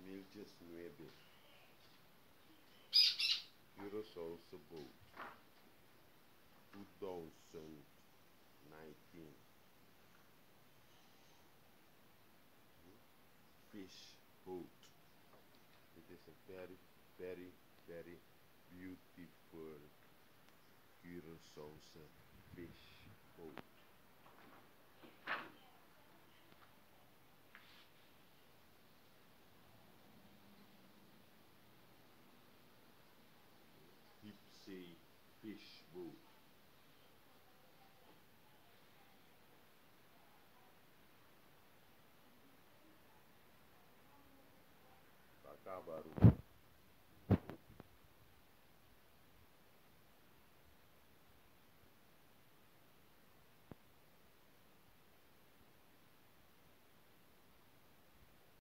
2009 Curaçao Boat 2019 Fish boat It is a very very very beautiful Curaçao fish boat J. Fishbowl. Acaba, Aruba.